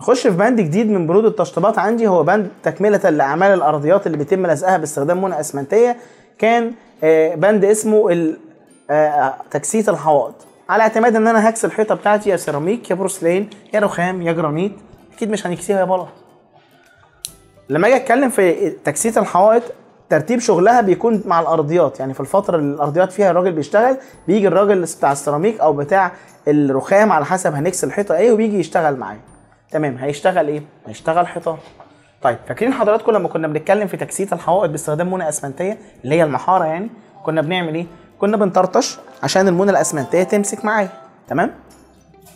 نخش في بند جديد من بنود التشطيبات عندي هو بند تكملة لأعمال الأرضيات اللي بيتم لزقها باستخدام مونة أسمنتية. كان آه، بند اسمه ال- آه، تكسيت الحوائط. على اعتماد إن أنا هكسي الحيطة بتاعتي يا سيراميك يا بورسلين يا رخام يا جرانيت أكيد مش هنكسيها يا بلاط. لما أجي أتكلم في تكسيت الحوائط ترتيب شغلها بيكون مع الأرضيات. يعني في الفترة اللي الأرضيات فيها الراجل بيشتغل بيجي الراجل بتاع السيراميك أو بتاع الرخام على حسب هنكسي الحيطة إيه وبيجي يشتغل معايا. تمام. هيشتغل إيه؟ هيشتغل حيطان. طيب فاكرين حضراتكم لما كنا بنتكلم في تكسيت الحوائط باستخدام منى أسمنتية اللي هي المحارة يعني كنا بنعمل إيه؟ كنا بنطرطش عشان المنى الأسمنتية تمسك معايا. تمام؟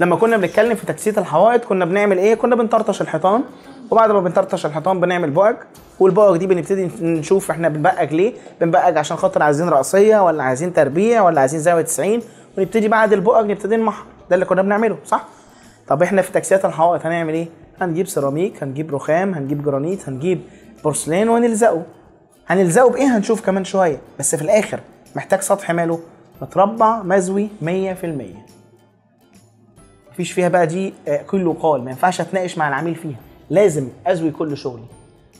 لما كنا بنتكلم في تكسيت الحوائط كنا بنعمل إيه؟ كنا بنطرطش الحيطان. وبعد ما بنطرطش الحيطان بنعمل بؤج. والبؤج دي بنبتدي نشوف إحنا بنبقج ليه؟ بنبقج عشان خاطر عايزين رأسية ولا عايزين تربيع ولا عايزين زاوية 90 ونبتدي بعد البؤج نبتدي نمحر. ده اللي كنا بنعمله صح؟ طب إحنا في تكسيات الحوائط هنعمل إيه؟ هنجيب سيراميك هنجيب رخام هنجيب جرانيت هنجيب بورسلين ونلزقه هنلزقه بإيه؟ هنشوف كمان شوية. بس في الآخر محتاج سطح ماله متربع مزوي 100% مفيش فيها بقى دي آه، كل وقال ما ينفعش أتناقش مع العميل فيها. لازم أزوي كل شغلي.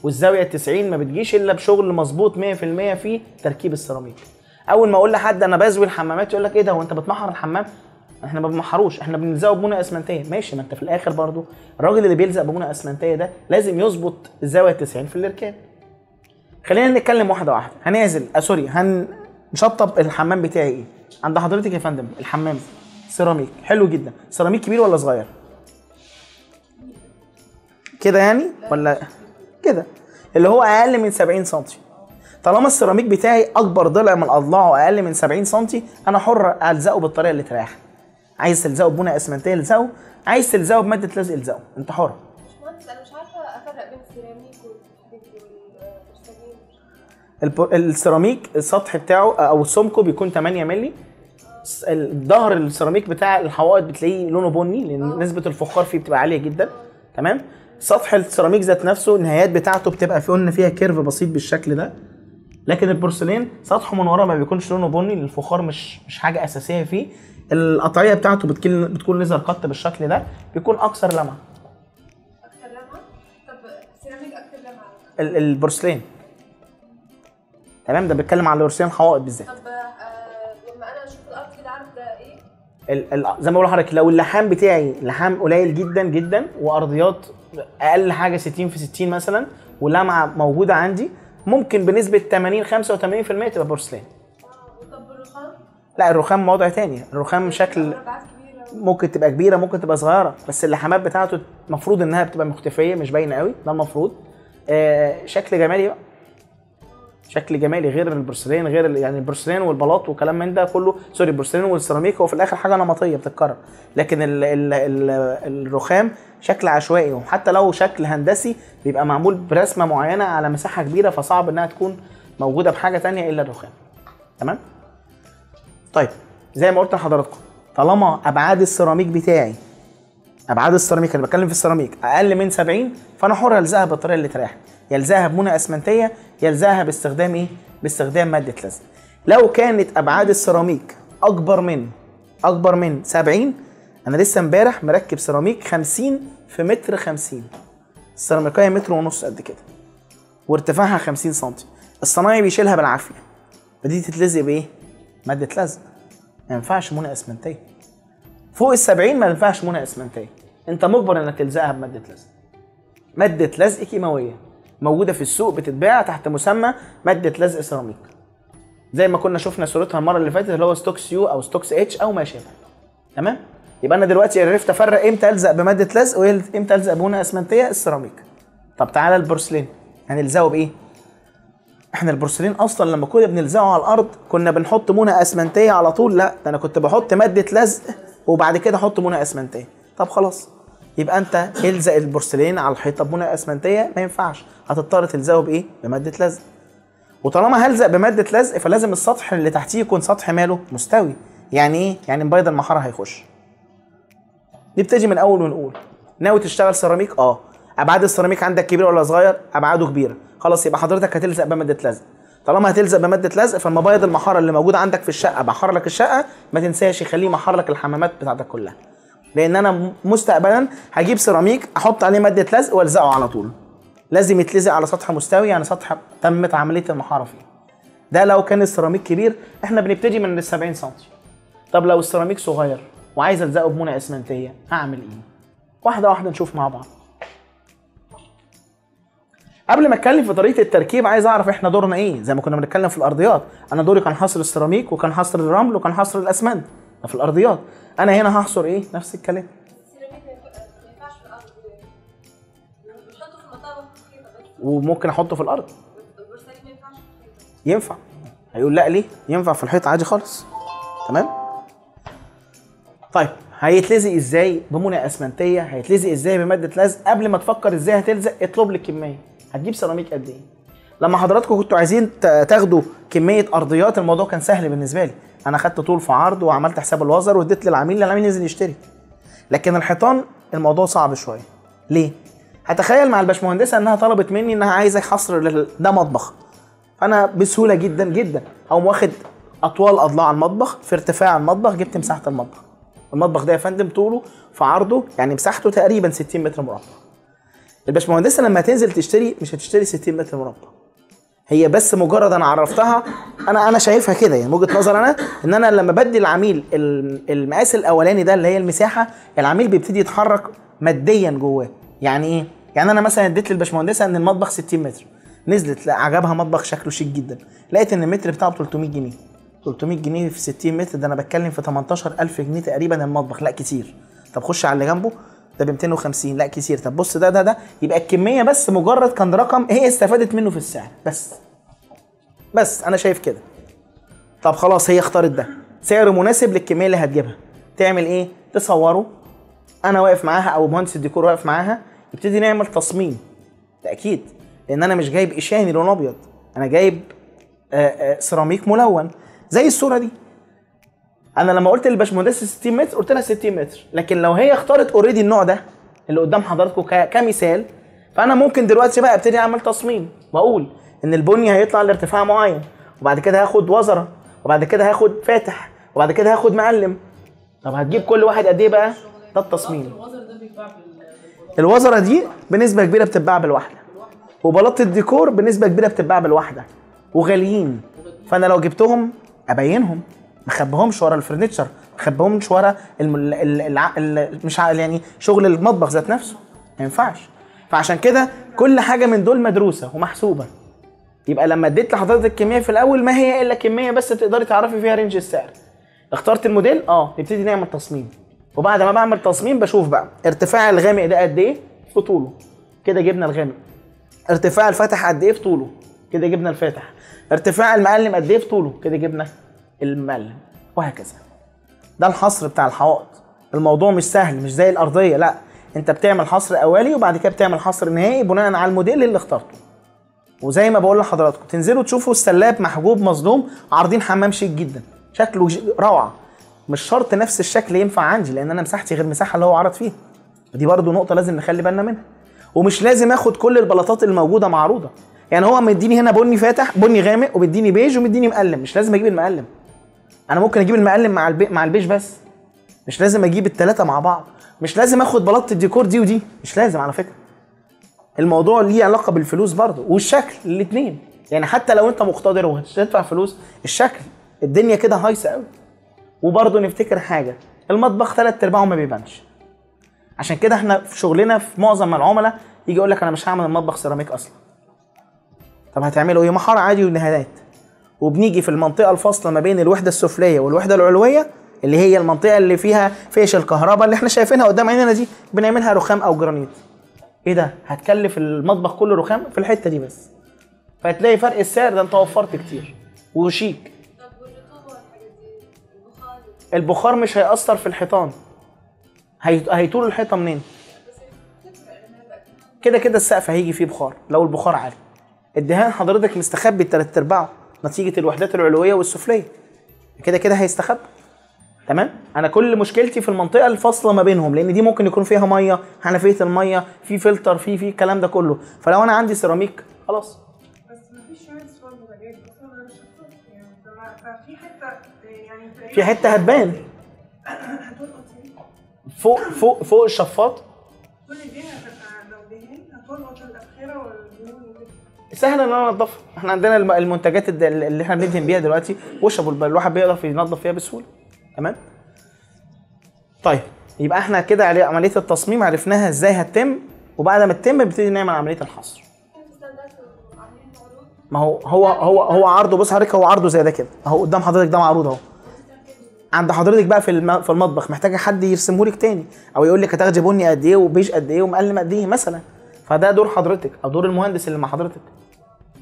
والزاوية 90 ما بتجيش إلا بشغل مظبوط 100% في تركيب السيراميك. أول ما أقول لحد أنا بزوي الحمامات يقول لك إيه ده؟ هو أنت بتمحر الحمام؟ إحنا ما بنمحروش إحنا بنلزقه بمونه اسمنتيه. ماشي ما انت في الآخر برضو الراجل اللي بيلزق بمونه اسمنتيه ده لازم يظبط الزاويه 90 في الاركان. خلينا نتكلم واحدة واحدة. هنعزل آه sorry هنشطب الحمام بتاعي إيه؟ عند حضرتك يا فندم الحمام. سيراميك. حلو جدا. سيراميك كبير ولا صغير؟ كده يعني؟ ولا كده؟ اللي هو أقل من 70 سم طالما السيراميك بتاعي أكبر ضلع من اضلاعه أقل من 70 سم أنا حر ألزقه بالطريقة اللي تريحني. عايز تلزقه ببنى أسمنتية الزقه. عايز تلزقه بمادة لزق الزقه. انت حر. باشمهندس أنا مش عارفة أفرق بين السيراميك والبورسلين الب- السيراميك السطح بتاعه أو سمكه بيكون 8 مللي. الظهر السيراميك بتاع الحوائط بتلاقيه لونه بني لأن نسبة الفخار فيه بتبقى عالية جدا. تمام؟ سطح السيراميك ذات نفسه النهايات بتاعته بتبقى في قلنا فيها curve بسيط بالشكل ده. لكن البورسلين سطحه من ورا ما بيكونش لونه بني الفخار مش مش حاجة أساسية فيه. القطعية بتاعته بتكون بتكون laser cut بالشكل ده بيكون أكثر لمعة. أكتر لمعة؟ طب سيراميك أكتر لمعة. ال- البورسلين. تمام؟ ده بيتكلم على البورسلين الحوائط بالذات. طب آه لما أنا أشوف الأرض كده عارف ده إيه؟ زي ما بقول لحضرتك لو اللحام بتاعي لحام قليل جدا جدا وأرضيات أقل حاجة 60 في 60 مثلا ولمعة موجودة عندي ممكن بنسبة 80 85% تبقى بورسلين. لا الرخام موضوع تاني. الرخام شكل ممكن تبقى كبيرة ممكن تبقى صغيرة بس اللحامات بتاعته المفروض إنها بتبقى مختفية مش باينة قوي ده المفروض. آه شكل جمالي بقى. شكل جمالي غير البورسلين غير يعني البورسلين والبلاط وكلام من ده كله. sorry البورسلين والسيراميك هو في الآخر حاجة نمطية بتتكرر. لكن ال ال ال الرخام شكل عشوائي وحتى لو شكل هندسي بيبقى معمول برسمة معينة على مساحة كبيرة فصعب إنها تكون موجودة بحاجة تانية إلا الرخام. تمام؟ طيب زي ما قلت لحضراتكم طالما أبعاد السيراميك بتاعي أبعاد السيراميك أنا بتكلم في السيراميك أقل من 70 فأنا حر ألزقها بالطريقة اللي تريحني. يلزقها بمونه أسمنتية يلزقها باستخدام إيه؟ باستخدام مادة لزق. لو كانت أبعاد السيراميك أكبر من أكبر من 70 أنا لسه امبارح مركب سيراميك 50 في متر 50 السيراميكايه متر ونص قد كده وارتفاعها 50 سم الصنايعي بيشيلها بالعافية. فدي تتلزق بإيه؟ مادة لزق. ما ينفعش منى اسمنتيه فوق ال 70 ما ينفعش منى اسمنتيه انت مجبر انك تلزقها بمادة لزق. مادة لزق كيماوية. موجودة في السوق بتتباع تحت مسمى مادة لزق سيراميك. زي ما كنا شفنا صورتها المرة اللي فاتت اللي هو ستوكس U أو ستوكس H أو ما شابه تمام؟ يبقى أنا دلوقتي عرفت أفرق إمتى ألزق بمادة لزق وإمتى ألزق بمونه اسمنتيه السيراميك. طب تعالى البورسلين. هنلزقه بإيه؟ إحنا البورسلين أصلا لما كنا بنلزقه على الأرض كنا بنحط مونه اسمنتيه على طول. لا ده أنا كنت بحط مادة لزق وبعد كده أحط مونه اسمنتيه. طب خلاص يبقى انت الزق البورسلين على الحيطة بمونه اسمنتيه ما ينفعش. هتضطر تلزقه بإيه؟ بمادة لزق. وطالما هلزق بمادة لزق فلازم السطح اللي تحتيه يكون سطح ماله مستوي. يعني إيه؟ يعني مبيض المحارة هيخش. نبتدي من أول ونقول. ناوي تشتغل سيراميك؟ آه. أبعاد السيراميك عندك كبير ولا صغير؟ أبعاده كبيرة. خلاص يبقى حضرتك هتلزق بمادة لزق. طالما هتلزق بمادة لزق فالمبيض المحارة اللي موجودة عندك في الشقة بحر لك الشقة ما تنساش خليه محر لك الحمامات بتاعتك كلها. لأن أنا مستقبلا هجيب سيراميك أحط عليه مادة لزق وألزقه على طول. لازم يتلزق على سطح مستوي يعني سطح تمت عملية المحارة فيه. ده لو كان السيراميك كبير إحنا بنبتدي من ال 70 سم طب لو السيراميك صغير وعايز ألزقه بمونه إسمنتية هعمل إيه؟ واحدة واحدة نشوف مع بعض. قبل ما اتكلم في طريقة التركيب عايز اعرف إحنا دورنا إيه؟ زي ما كنا بنتكلم في الأرضيات. أنا دوري كان حصر السيراميك وكان حصر الرمل وكان حصر الأسمنت. في الأرضيات. أنا هنا هحصر إيه؟ نفس الكلام. بس وممكن احطه في الأرض. ينفع. هيقول لا ليه؟ ينفع في الحيط عادي خالص. تمام؟ طيب هيتلزق إزاي بمونه أسمنتية؟ هيتلزق إزاي بمادة لزق؟ قبل ما تفكر إزاي هتلزق اطلب لي الكمية. هتجيب سيراميك قد إيه؟ لما حضراتكم كنتوا عايزين تاخدوا كمية أرضيات الموضوع كان سهل بالنسبة لي. أنا خدت طول في عرض وعملت حساب الوزر واديت للعميل العميل ينزل يشتري. لكن الحيطان الموضوع صعب شوية. ليه؟ هتخيل مع الباشمهندسة إنها طلبت مني إنها عايزة حصر ده مطبخ. أنا بسهولة جدا جدا. أقوم واخد أطوال أضلاع المطبخ في ارتفاع المطبخ جبت مساحة المطبخ. المطبخ ده يا فندم طوله في عرضه يعني مساحته تقريبا 60 متر مربع. الباشمهندسة لما تنزل تشتري مش هتشتري 60 متر مربع. هي بس مجرد أنا عرفتها أنا أنا شايفها كده يعني وجهة نظر أنا إن أنا لما بدي العميل ال- المقاس الأولاني ده اللي هي المساحة العميل بيبتدي يتحرك ماديا جواه. يعني إيه؟ يعني أنا مثلا اديت للباشمهندسة إن المطبخ 60 متر. نزلت لا عجبها مطبخ شكله شيك جدا. لقيت إن المتر بتاعه ب 300 جنيه. 300 جنيه في 60 متر ده أنا بتكلم في 18000 جنيه تقريبا المطبخ. لا كتير. طب خش على اللي جنبه. ده ب 250 لا كتير. طب بص ده ده ده. يبقى الكمية بس مجرد كان رقم هي استفادت منه في السعر. بس بس أنا شايف كده. طب خلاص هي اختارت ده. سعر مناسب للكمية اللي هتجيبها. تعمل إيه؟ تصوره. أنا واقف معاها أو مهندس الديكور واقف معاها يبتدي نعمل تصميم. تأكيد. لأن أنا مش جايب إشاني لون أبيض. أنا جايب آه، آه، سيراميك ملون. زي الصورة دي. أنا لما قلت للباشمهندسه 60 متر قلت لها 60 متر. لكن لو هي اختارت already النوع ده اللي قدام حضراتكم كمثال فأنا ممكن دلوقتي بقى أبتدي أعمل تصميم وأقول إن البني هيطلع لارتفاع معين وبعد كده هاخد وزرة وبعد كده هاخد فاتح وبعد كده هاخد معلم. طب هتجيب كل واحد قد إيه بقى؟ ده التصميم. الوزرة دي بنسبة كبيرة بتتباع بالواحدة وبلاط الديكور بنسبة كبيرة بتتباع بالواحدة وغاليين. فأنا لو جبتهم أبينهم. ما اخبيهمش ورا ال furniture ما اخبيهمش ورا الم... ال... ال... الع... ال... مش ع... يعني شغل المطبخ ذات نفسه. ما ينفعش. فعشان كده كل حاجة من دول مدروسة ومحسوبة. يبقى لما اديت لحضرتك الكمية في الأول ما هي إلا كمية بس تقدري تعرفي فيها range السعر. اخترت الموديل؟ آه نبتدي نعمل تصميم. وبعد ما بعمل تصميم بشوف بقى ارتفاع الغامق ده قد إيه؟ في طوله. كده جبنا الغامق. ارتفاع الفاتح قد إيه؟ في طوله. كده جبنا الفاتح. ارتفاع المقلم قد إيه؟ في طوله. كده جبنا المقلم وهكذا. ده الحصر بتاع الحوائط. الموضوع مش سهل مش زي الأرضية لا. أنت بتعمل حصر اولي وبعد كده بتعمل حصر نهائي بناء على الموديل اللي اخترته. وزي ما بقول لحضراتكم تنزلوا تشوفوا السلاب محجوب مظلوم عارضين حمام شيك جدا. شكله روعة. مش شرط نفس الشكل ينفع عندي لأن أنا مساحتي غير المساحة اللي هو عرض فيها. دي برضو نقطة لازم نخلي بالنا منها. ومش لازم آخد كل البلاطات الموجودة معروضة. يعني هو مديني هنا بني فاتح بني غامق ومديني بيج ومديني مقلم. مش لازم أجيب المقلم. أنا ممكن أجيب المقلم مع البي... مع البيج بس. مش لازم أجيب الثلاثه مع بعض. مش لازم آخد بلاطة الديكور دي ودي. مش لازم على فكرة. الموضوع ليه علاقة بالفلوس برضه والشكل الاثنين يعني حتى لو أنت مقتدر وهتدفع فلوس الشكل الدنيا كده هايصة قوي وبرضه نفتكر حاجة المطبخ ثلاث أرباعه ما بيبانش. عشان كده إحنا في شغلنا في معظم العملاء يجي يقول لك أنا مش هعمل المطبخ سيراميك أصلا. طب هتعملوا إيه؟ محاره عادي ونهايات وبنيجي في المنطقة الفاصلة ما بين الوحدة السفلية والوحدة العلوية اللي هي المنطقة اللي فيها فيش الكهرباء اللي إحنا شايفينها قدام عيننا دي بنعملها رخام أو جرانيت. إيه ده؟ هتكلف المطبخ كله رخام في الحتة دي بس. فهتلاقي فرق السعر ده أنت وفرت كتير. وشيك. البخار مش هيأثر في الحيطان. هي... هيطول الحيطة منين؟ كده كده السقف هيجي فيه بخار لو البخار عالي. الدهان حضرتك مستخبي تلات أرباعه. نتيجة الوحدات العلوية والسفلية. كده كده هيستخبى. تمام؟ أنا كل مشكلتي في المنطقة الفاصلة ما بينهم لأن دي ممكن يكون فيها مية حنفيه المية في فلتر في في الكلام ده كله. فلو أنا عندي سيراميك خلاص. بس مفيش يعني ففي حتة يعني في حتة هتبان. فوق فوق فوق الشفاط. كل دي هتبقى لو دهن هتلقط الأبخرة والدهون وكده سهل إن أنا انضفها إحنا عندنا الم- المنتجات اللي إحنا بندهن بيها دلوقتي وشب والب- الواحد بيقدر ينظف فيها بسهولة. تمام؟ طيب يبقى إحنا كده عملية التصميم عرفناها إزاي هتتم وبعد ما تتم بنبتدي نعمل عملية الحصر. ما هو هو هو هو عرضه بص حضرتك هو عرضه زي ده كده. أهو قدام حضرتك ده معروض أهو. عند حضرتك بقى في في المطبخ محتاجة حد يرسمه لك تاني أو يقول لك هتاخدي بني قد إيه وبيج قد إيه ومقلم قد إيه مثلا. فده دور حضرتك أو دور المهندس اللي مع حضرتك.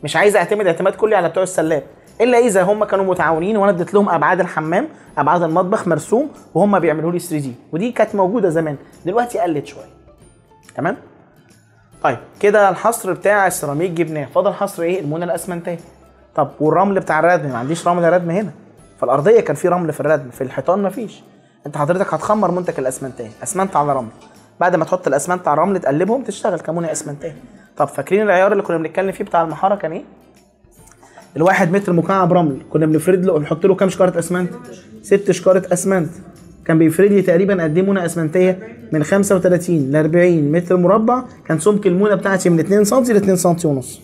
مش عايز اعتمد اعتماد كلي على بتوع السلاب إلا إذا هم كانوا متعاونين وأنا اديت لهم أبعاد الحمام أبعاد المطبخ مرسوم وهم بيعملوا لي 3 دي ودي كانت موجودة زمان دلوقتي قلت شوية. تمام؟ طيب كده الحصر بتاع السيراميك جبناه. فاضل حصر إيه؟ المونة الاسمنتيه طب والرمل بتاع الردم ما عنديش رمل ردم هنا. فالارضيه كان في رمل في الردم في الحيطان ما فيش. أنت حضرتك هتخمر منتج الاسمنتيه أسمنت على رمل. بعد ما تحط الأسمنت على الرمل تقلبهم تشتغل كمونة اسمنتيه طب فاكرين العيار اللي كنا بنتكلم فيه بتاع المحارة كان إيه؟ الواحد متر مكعب رمل. كنا بنفرد له نحط له كام شكارة أسمنت؟ ست شكارة أسمنت. كان بيفرد لي تقريبا قد إيه مونه أسمنتية؟ من 35 ل 40 متر مربع. كان سمك المونة بتاعتي من 2 سم ل 2 سم ونص.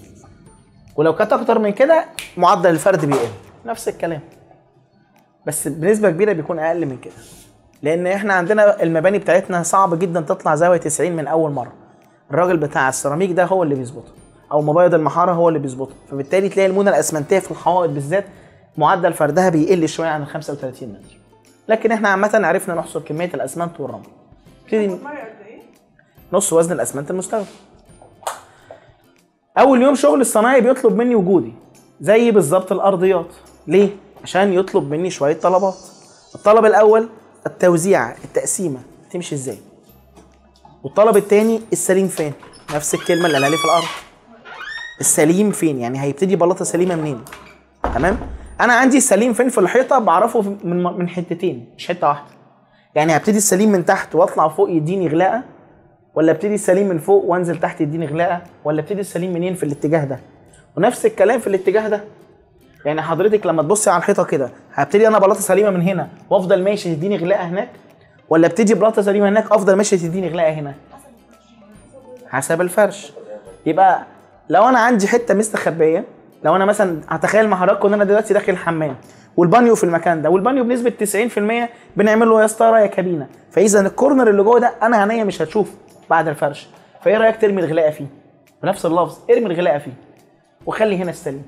ولو كانت أكتر من كده معدل الفرد بيقل. نفس الكلام. بس بنسبة كبيرة بيكون أقل من كده. لأن إحنا عندنا المباني بتاعتنا صعب جدا تطلع زاوية 90 من أول مرة. الراجل بتاع السيراميك ده هو اللي بيظبطها أو مبيض المحارة هو اللي بيظبطها فبالتالي تلاقي المونة الأسمنتية في الحوائط بالذات معدل فردها بيقل شوية عن ال 35 متر. لكن إحنا عامة عرفنا نحصر كمية الأسمنت والرمل. نبتدي إيه؟ نص وزن الأسمنت المستخدم أول يوم شغل الصنايعي بيطلب مني وجودي زي بالظبط الأرضيات. ليه؟ عشان يطلب مني شوية طلبات. الطلب الأول التوزيع التقسيمة تمشي إزاي؟ والطلب الثاني السليم فين؟ نفس الكلمة اللي قالها في الأرض. السليم فين؟ يعني هيبتدي بلاطة سليمة منين؟ تمام؟ أنا عندي السليم فين في الحيطة؟ بعرفه من من حتتين مش حتة واحدة. يعني هبتدي السليم من تحت واطلع فوق يديني غلاءه ولا ابتدي السليم من فوق وانزل تحت يديني غلاءه ولا ابتدي السليم منين في الاتجاه ده؟ ونفس الكلام في الاتجاه ده. يعني حضرتك لما تبصي على الحيطة كده هبتدي أنا بلاطة سليمة من هنا وأفضل ماشي تديني غلاءه هناك؟ ولا ابتدي بلاطة سليمة هناك؟ أفضل ماشي تديني غلاءه هنا. حسب الفرش. يبقى لو أنا عندي حتة مستخبية لو أنا مثلا هتخيل مع حضراتكم إن أنا دلوقتي داخل الحمام والبانيو في المكان ده والبانيو بنسبة 90% بنعمل له يا ستاره يا كابينة. فإذا ال corner اللي جوه ده أنا عينيا مش هتشوفه بعد الفرش. فإيه رأيك ترمي الغلاءه فيه؟ بنفس اللفظ ارمي الغلاءه فيه وخلي هنا السليم.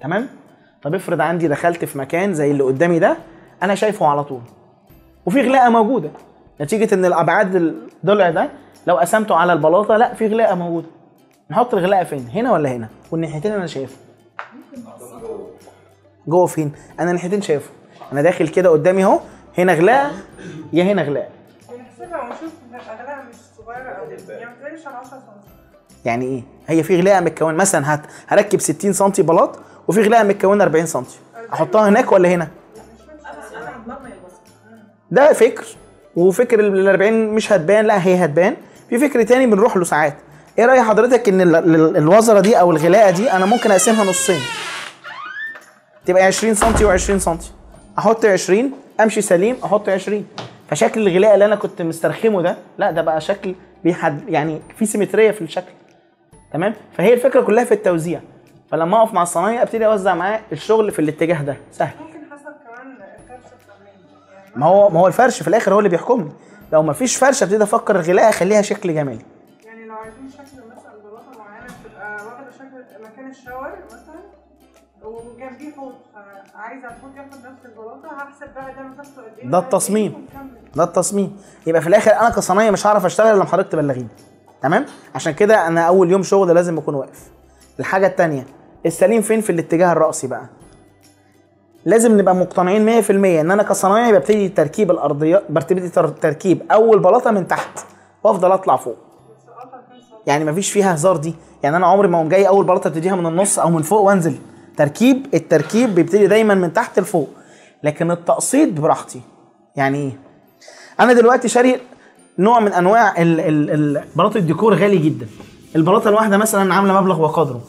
تمام؟ طب افرض عندي دخلت في مكان زي اللي قدامي ده أنا شايفه على طول. وفي غلاءة موجودة. نتيجة إن الأبعاد الضلع ده لو قسمته على البلاطة لا في غلاءة موجودة. نحط الغلاءه فين؟ هنا ولا هنا؟ والناحيتين أنا شايفه جوه فين؟ أنا الناحيتين شايفه أنا داخل كده قدامي أهو هنا غلاء يا هنا أوي يعني ما تلاقيش على 10 سم إيه؟ هي في غلاءه متكون مثلا. هركب 60 سم بلاط وفي غلاءه متكونة 40 سم أحطها هناك ولا هنا؟ ده فكر وفكر ال 40 مش هتبان لا هي هتبان. في فكر تاني بنروح له ساعات. إيه رأي حضرتك إن ال- ال- الوزرة دي أو الغلاءة دي أنا ممكن أقسمها نصين؟ تبقى 20 سم و20 سم أحط 20 أمشي سليم أحط 20 فشكل الغلاء اللي أنا كنت مسترخمه ده لا ده بقى شكل بيحد يعني في سيمترية في الشكل. تمام؟ فهي الفكرة كلها في التوزيع. فلما أقف مع الصنايعي أبتدي أوزع معاه الشغل في الاتجاه ده. سهل. ما هو ما هو الفرش في الآخر هو اللي بيحكمني. لو ما فيش فرش ابتدي أفكر الغلاء أخليها شكل جمالي. يعني لو عايزين شكل مثلا بلاطة معينة تبقى واخدة شكل مكان الشاور مثلا وجنبيه حوض فعايزة الحوض ياخد نفس البلاطة هحسب بقى ده مسافته قد إيه ده التصميم. ده التصميم. يبقى في الآخر أنا كصنايعي مش هعرف أشتغل إلا لما حضرتك تبلغيني. تمام؟ عشان كده أنا أول يوم شغل لازم اكون واقف. الحاجة التانية السليم فين؟ في الاتجاه الرأسي بقى. لازم نبقى مقتنعين 100% إن أنا كصنايعي ببتدي تركيب الارضيات ببتدي تر- تركيب أول بلاطة من تحت وأفضل أطلع فوق. يعني مفيش فيها هزار دي. يعني أنا عمري ما أقوم جاي أول بلاطة ابتديها من النص أو من فوق وأنزل. تركيب التركيب بيبتدي دايما من تحت لفوق. لكن التقسيط براحتي. يعني إيه؟ أنا دلوقتي شاري نوع من أنواع بلاطة الديكور غالي جدا. البلاطة الواحدة مثلا عاملة مبلغ وقدره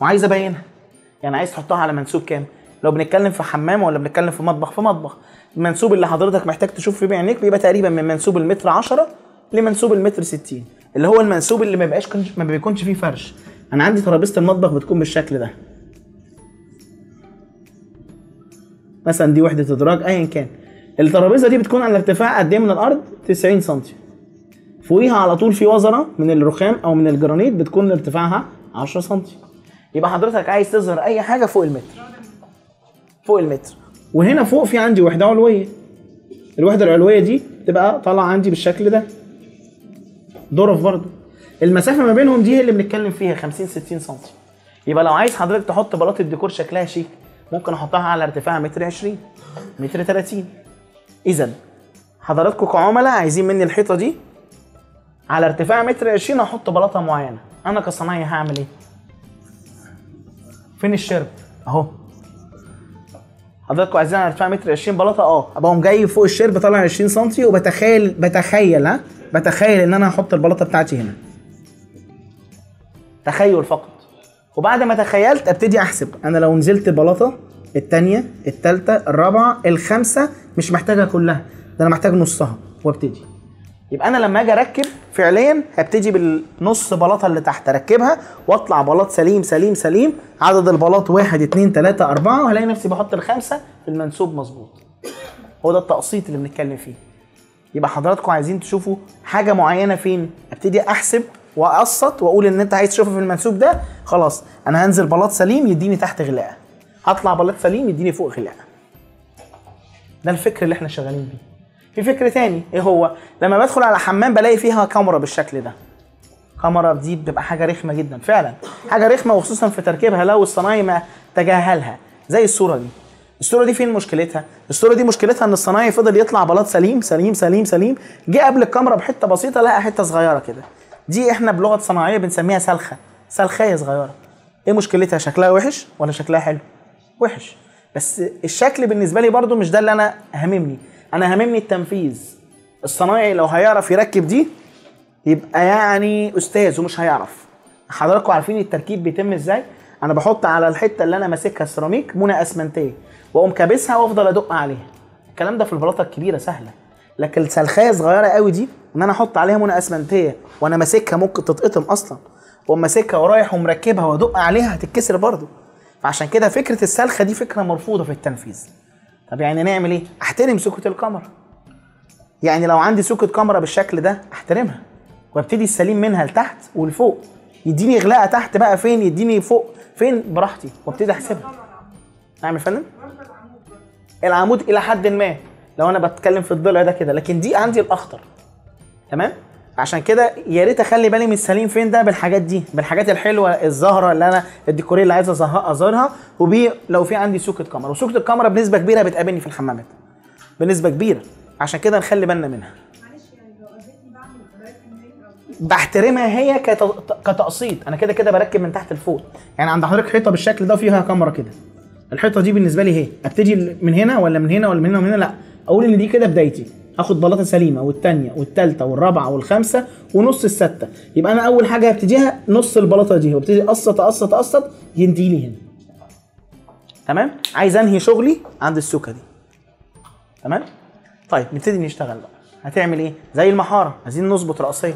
وعايز أبينها. يعني عايز تحطها على منسوب كام؟ لو بنتكلم في حمام ولا بنتكلم في مطبخ في مطبخ. المنسوب اللي حضرتك محتاج تشوف فيه بعينيك بيبقى تقريبا من منسوب المتر 10 لمنسوب المتر 60 اللي هو المنسوب اللي ما بيبقاش ما بيكونش فيه فرش. أنا عندي ترابيزة المطبخ بتكون بالشكل ده. مثلا دي وحدة إدراج ايا كان. الترابيزة دي بتكون على ارتفاع قد إيه من الأرض؟ 90 سم فوقيها على طول في وزرة من الرخام أو من الجرانيت بتكون ارتفاعها 10 سم يبقى حضرتك عايز تظهر أي حاجة فوق المتر. فوق المتر. وهنا فوق في عندي وحدة علوية. الوحدة العلوية دي تبقى طالعة عندي بالشكل ده. ظرف برضه. المسافة ما بينهم دي هي اللي بنتكلم فيها 50 60 سم يبقى لو عايز حضرتك تحط بلاط الديكور شكلها شيك ممكن أحطها على ارتفاع متر 20 متر 30 اذا حضراتكم كعملاء عايزين مني الحيطة دي؟ على ارتفاع متر 20 أحط بلاطة معينة. أنا كصنايعي هعمل إيه؟ فين الشرب؟ أهو. حضراتكم عايزين ارتفاع متر 20 بلاطة. آه. أبقى جاي فوق الشرب طالع 20 سم وبتخيل بتخيل ها؟ بتخيل إن أنا هحط البلاطة بتاعتي هنا. تخيل فقط. وبعد ما تخيلت أبتدي أحسب. أنا لو نزلت بلاطه الثانية الثالثه الرابعة الخامسة مش محتاجها كلها ده أنا محتاج نصها. وأبتدي. يبقى أنا لما أجي أركب فعليا هبتدي بالنص بلاطة اللي تحت أركبها وأطلع بلاط سليم سليم سليم. عدد البلاط واحد اتنين تلاتة أربعة وهلاقي نفسي بحط الخمسة في المنسوب مظبوط. هو ده التقسيط اللي بنتكلم فيه. يبقى حضراتكم عايزين تشوفوا حاجة معينة فين؟ أبتدي أحسب وأقسط وأقول إن أنت عايز تشوفها في المنسوب ده. خلاص أنا هنزل بلاط سليم يديني تحت غلاء. هطلع بلاط سليم يديني فوق غلاء. ده الفكر اللي إحنا شغالين بيه. في فكر تاني. إيه هو؟ لما بدخل على حمام بلاقي فيها كاميرا بالشكل ده. كاميرا دي بتبقى حاجة رخمة جدا فعلا. حاجة رخمة وخصوصا في تركيبها لو الصنايعي ما تجاهلها. زي الصورة دي. الصورة دي فين مشكلتها؟ الصورة دي مشكلتها إن الصنايعي فضل يطلع بلاط سليم سليم سليم سليم. جه قبل الكاميرا بحتة بسيطة لقى حتة صغيرة كده. دي إحنا بلغة صناعية بنسميها سلخة. سلخية صغيرة. إيه مشكلتها؟ شكلها وحش ولا شكلها حلو؟ وحش. بس الشكل بالنسبة لي برضو مش ده اللي أنا هاممني. أنا هاممني التنفيذ. الصنايعي لو هيعرف يركب دي يبقى يعني أستاذ ومش هيعرف. حضراتكم عارفين التركيب بيتم إزاي؟ أنا بحط على الحتة اللي أنا ماسكها سيراميك منى أسمنتيه وأقوم كابسها وأفضل أدق عليها. الكلام ده في البلاطة الكبيرة سهلة. لكن السلخية صغيره قوي دي إن أنا أحط عليها منى أسمنتيه وأنا ماسكها ممكن تتقطم أصلا وأقوم ماسكها ورايح ومركبها وأدق عليها هتتكسر برضه. فعشان كده فكرة السلخة دي فكرة مرفوضة في التنفيذ. طب يعني نعمل إيه؟ أحترم سكوت الكاميرا يعني لو عندي سكوت كاميرا بالشكل ده أحترمها. وأبتدي السليم منها لتحت ولفوق. يديني غلاءه تحت بقى فين؟ يديني فوق فين؟ براحتي. وأبتدي أحسبها. نعم يا فندم؟ العمود إلى حد ما. لو أنا بتكلم في الضلع ده كده. لكن دي عندي الأخطر. تمام؟ عشان كده يا ريت اخلي بالي من السليم فين ده بالحاجات دي بالحاجات الحلوة الزهرة اللي أنا الديكورية اللي عايز اظهرها وبي لو في عندي سكوت كاميرا. وسكوت الكاميرا بنسبة كبيرة بتقابلني في الحمامات. بنسبة كبيرة. عشان كده نخلي بالنا منها. بحترمها هي كت- كتقسيط. أنا كده كده بركب من تحت لفوق. يعني عند حضرتك حيطة بالشكل ده وفيها كاميرا كده. الحيطة دي بالنسبة لي هي. أبتدي من هنا ولا من هنا ولا من هنا ومن هنا؟ لأ. أقول إن دي كده بدايتي. هاخد بلاطة سليمة والثانيه والثالثه والرابعة والخامسة ونص الستة. يبقى أنا أول حاجة هبتديها نص البلاطة دي. وابتدي اقسط اقسط اقسط ينتهي لي هنا. تمام؟ عايز أنهي شغلي؟ عند السوكه دي. تمام؟ طيب نبتدي نشتغل بقى. هتعمل إيه؟ زي المحارة. عايزين نظبط رأسية.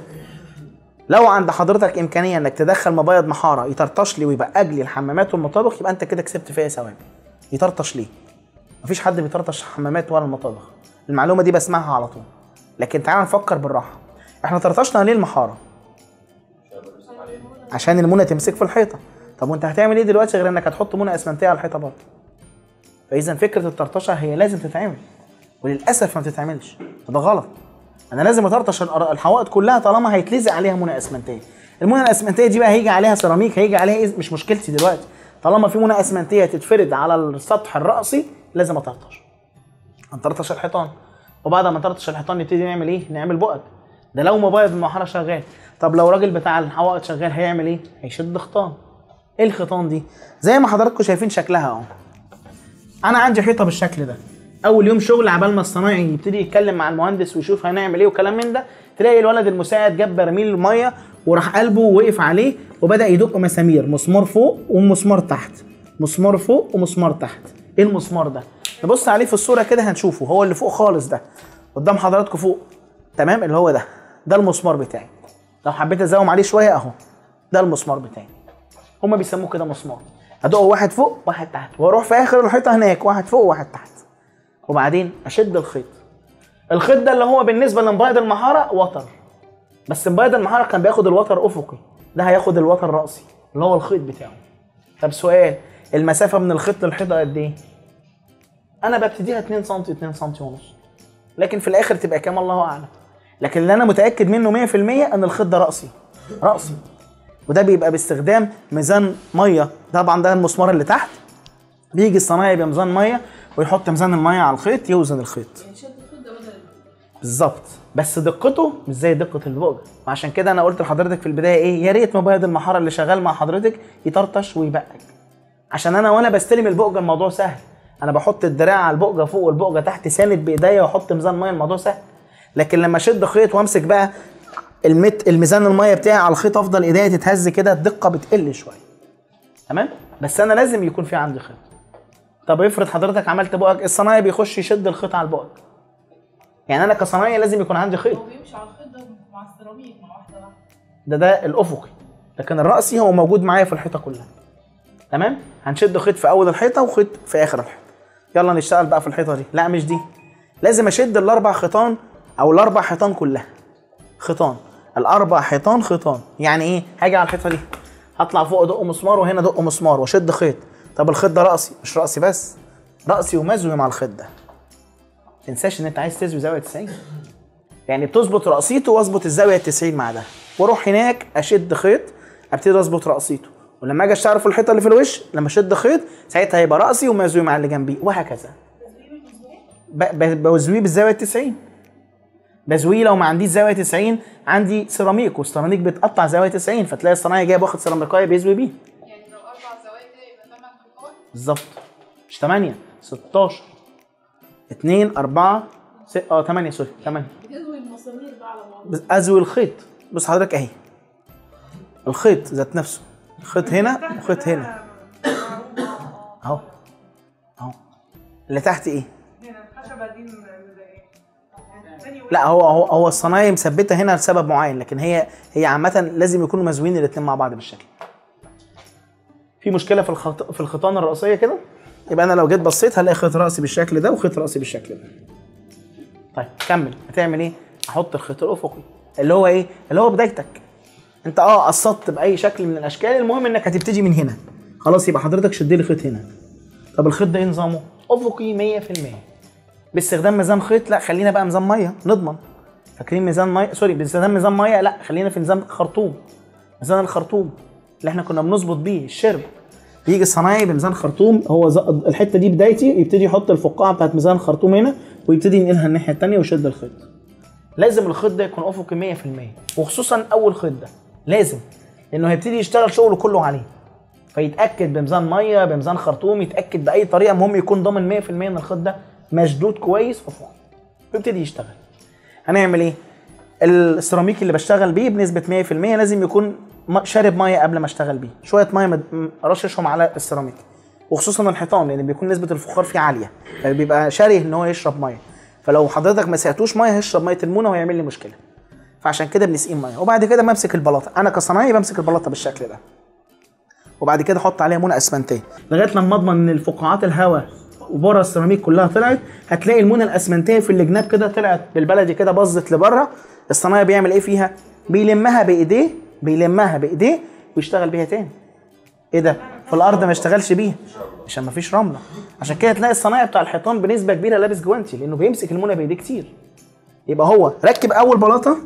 لو عند حضرتك إمكانية إنك تدخل مبيض محارة يطرطش لي ويبقى أجلي الحمامات والمطابخ يبقى أنت كده كسبت فيها ثواب يطرطش ليه؟ مفيش حد بيطرطش حمامات ولا المطابخ. المعلومة دي بسمعها على طول. لكن تعال نفكر بالراحة. إحنا طرطشنا ليه المحارة؟ عشان المونة تمسك في الحيطة. طب وانت هتعمل إيه دلوقتي غير انك هتحط مونة أسمنتية على الحيطة برضه؟ فإذا فكرة الطرطشة هي لازم تتعمل وللأسف ما بتتعملش. وده غلط. أنا لازم أطرطش الحوائط كلها طالما هيتلزق عليها منى أسمنتية. المنى الأسمنتية دي بقى هيجي عليها سيراميك هيجي عليها إيه؟ مش مشكلتي دلوقتي. طالما في منى أسمنتية تتفرد على السطح الرأسي لازم أطرطش. هنطرطش الحيطان وبعد ما نطرطش الحيطان نبتدي نعمل إيه؟ نعمل بؤد. ده لو مبيض المحاره شغال. طب لو راجل بتاع الحوائط شغال هيعمل إيه؟ هيشد خطان إيه الخطان دي؟ زي ما حضراتكم شايفين شكلها أهو. أنا عندي حيطة بالشكل ده. أول يوم شغل عبال ما الصنايعي يبتدي يتكلم مع المهندس ويشوف هنعمل إيه وكلام من ده تلاقي الولد المساعد جاب برميل ميه وراح قلبه ووقف عليه وبدأ يدق مسامير. مسمار فوق ومسمار تحت. مسمار فوق ومسمار تحت. إيه المسمار ده؟ نبص عليه في الصورة كده هنشوفه. هو اللي فوق خالص ده. قدام حضراتكم فوق. تمام؟ اللي هو ده. ده المسمار بتاعي. لو حبيت ازوم عليه شوية أهو. ده المسمار بتاعي. هما بيسموه كده مسمار. ادق واحد فوق واحد تحت. وأروح في آخر الحيطة هناك. واحد فوق وواحد تحت. وبعدين أشد الخيط. الخيط ده اللي هو بالنسبة لمبيض المحارة وتر بس مبيض المحارة كان بياخد الوتر أفقي. ده هياخد الوتر رأسي. اللي هو الخيط بتاعه. طب سؤال. المسافة من الخيط للحيطة قد إيه؟ أنا ببتديها 2 سم 2 سم ونص. لكن في الآخر تبقى كام؟ الله أعلم. لكن اللي أنا متأكد منه 100% إن الخيط ده رأسي. رأسي. وده بيبقى باستخدام ميزان مية. طبعا ده المسمار اللي تحت. بيجي الصنايعي بميزان مية ويحط ميزان المية على الخيط يوزن الخيط. بالظبط. بس دقته مش زي دقة البوجه وعشان كده أنا قلت لحضرتك في البداية إيه يا ريت مبيض المحاره اللي شغال مع حضرتك يطرطش ويبقج عشان أنا وأنا بستلم البقجه الموضوع سهل. أنا بحط الدراع على البقجة فوق والبقجة تحت ساند بإيديا واحط ميزان مية الموضوع سهل. لكن لما اشد خيط وامسك بقى المت الميزان المية بتاعي على الخيط افضل ايديا تتهز كده الدقة بتقل شوية. تمام؟ بس أنا لازم يكون في عندي خيط. طب افرض حضرتك عملت بقك الصنايعي بيخش يشد الخيط على البقك يعني أنا كصنايعي لازم يكون عندي خيط. هو بيمشي على الخيط ده مع السيراميك مع واحدة واحدة. ده ده الأفقي. لكن الرأسي هو موجود معايا في الحيطة كلها. تمام؟ هنشد خيط في أول الحيطة وخيط في آخر الحيطة. يلا نشتغل بقى في الحيطة دي. لا مش دي. لازم أشد الأربع خيطان أو الأربع حيطان كلها. خيطان. الأربع حيطان خيطان. يعني إيه؟ هاجي على الحيطة دي. هطلع فوق أدق مسمار وهنا أدق مسمار وأشد خيط. طب الخيط ده رأسي مش رأسي بس. رأسي ومزوي مع الخيط ده. تنساش إن أنت عايز تزوي زاوية 90 يعني بتظبط رأسيته وأظبط الزاوية 90 مع ده. وأروح هناك أشد خيط أبتدي أظبط رأسيته. ولما أجي اشتغل في الحيطة اللي في الوش لما اشد خيط ساعتها هيبقى رأسي ومزوي مع اللي جنبيه وهكذا. بزويه بالزاوية 90 بزويه لو ما عنديش زاوية 90 عندي سيراميك والسيراميك بتقطع زاوية 90 فتلاقي الصنايعي جايب واخد سيراميكاية بيزوي بيه. يعني لو أربع زوايا كده يبقى ثمان خيطان بالظبط. مش 8 16 2 4 6 آه 8 سوري 8 بتزوي المسامير بقى على بعض. أزوي الخيط. بص حضرتك أهي. الخيط ذات نفسه. خيط هنا وخيط هنا. اهو. اهو. اللي تحت إيه؟ هنا الخشبه دي لا هو هو هو الصنايعي مثبتة هنا لسبب معين لكن هي هي عامة لازم يكونوا مزوين الاثنين مع بعض بالشكل. في مشكلة في الخط... في الخيطان الرئيسيه كده؟ يبقى أنا لو جيت بصيت هلاقي خيط رأسي بالشكل ده وخيط رأسي بالشكل ده. طيب كمل. هتعمل إيه؟ أحط الخيط الأفقي اللي هو إيه؟ اللي هو بدايتك. انت آه قصدت بأي شكل من الأشكال المهم إنك هتبتدي من هنا. خلاص يبقى حضرتك شد لي خيط هنا. طب الخيط ده إيه نظامه؟ أفقي 100% باستخدام ميزان خيط؟ لا خلينا بقى ميزان مية نضمن. فاكرين ميزان مية؟ سوري باستخدام ميزان مية؟ لا خلينا في ميزان خرطوم. ميزان الخرطوم اللي إحنا كنا بنظبط بيه الشرب. بيجي الصنايعي بميزان خرطوم هو الحتة دي بدايتي يبتدي يحط الفقاعة بتاعت ميزان الخرطوم هنا ويبتدي ينقلها الناحية الثانية ويشد الخيط. لازم الخيط ده يكون أفقي 100% وخصوصا أول خيط ده. لازم لأنه هيبتدي يشتغل شغله كله عليه. فيتأكد بميزان مية بميزان خرطوم يتأكد بأي طريقة المهم يكون ضامن 100% إن الخيط ده مشدود كويس افقي ويبتدي يشتغل. هنعمل إيه؟ السيراميك اللي بشتغل بيه بنسبة 100% لازم يكون شارب مية قبل ما أشتغل بيه. شوية مية مد- م- رششهم على السيراميك. وخصوصا الحيطان لأن بيكون نسبة الفخار فيه عالية. فبيبقى شره إن هو يشرب مية. فلو حضرتك ما سقيتوش مية هيشرب مية المونة وهيعمل لي مشكلة. فعشان كده بنسقيه ميه. وبعد كده بمسك البلاطه. أنا كصنايعي بمسك البلاطه بالشكل ده. وبعد كده أحط عليها مونه اسمنتيه لغايه لما اضمن إن الفقاعات الهواء وبره السيراميك كلها طلعت هتلاقي المونه الاسمنتيه في الجناب كده طلعت بالبلدي كده باظت لبره الصنايعي بيعمل إيه فيها؟ بيلمها بايديه بيلمها بايديه ويشتغل بيها تاني. إيه ده؟ في الأرض ما اشتغلش بيها. عشان ما فيش رملة. عشان كده تلاقي الصنايعي بتاع الحيطان بنسبة كبيرة لابس جوانتي لأنه بيمسك المونه بإيديه كتير. يبقى هو ركب أول بلاطة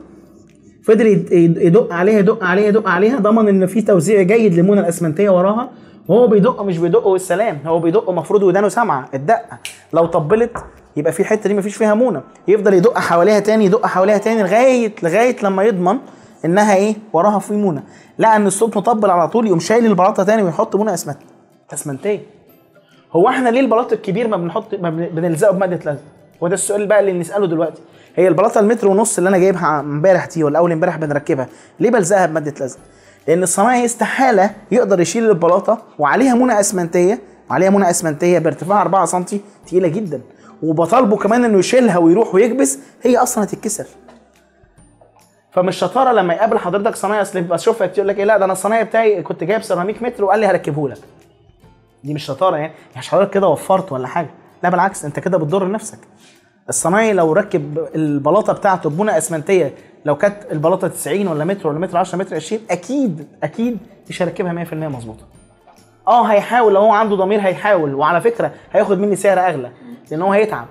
فضل يد- يد- يدق عليها يدق عليها يدق عليها ضمن إن في توزيع جيد للمونه الأسمنتية وراها. وهو بيدق مش بيدق والسلام هو بيدق المفروض ودانه سامعة الدقة. لو طبلت يبقى في حتة دي مفيش فيها مونه يفضل يدق حواليها تاني يدق حواليها تاني لغايه لغاية لما يضمن إنها إيه؟ وراها في مونه لقى إن الصوت مطبل على طول يقوم شايل البلاطة تاني ويحط مونه اسمنت أسمنتية. هو إحنا ليه البلاط الكبير ما بنحط ما بن- بنلزقه بمادة لزق؟ وده السؤال بقى اللي نسأله دلوقتي. هي البلاطة المتر ونص اللي أنا جايبها امبارح دي ولا أول امبارح بنركبها ليه بلزقها بمادة لزق؟ لأن الصنايعي استحالة يقدر يشيل البلاطة وعليها مونه أسمنتية وعليها منى أسمنتية بارتفاع 4 سم تقيلة جدا وبطالبه كمان إنه يشيلها ويروح ويكبس هي أصلا هتتكسر. فمش شطارة لما يقابل حضرتك صنايعي أصل شوف يقول لك إيه لا ده أنا الصنايعي بتاعي كنت جايب سيراميك متر وقال لي هركبه لك دي مش شطارة يعني. مش حضرتك كده وفرت ولا حاجة؟ لا بالعكس انت كده بتضر نفسك. الصنايعي لو ركب البلاطة بتاعته ببنى أسمنتية لو كانت البلاطة 90 ولا متر ولا متر 10 متر 20 أكيد أكيد مش هيركبها 100% مظبوطة. آه هيحاول لو هو عنده ضمير هيحاول وعلى فكرة هياخد مني سعر أغلى لأن هو هيتعب.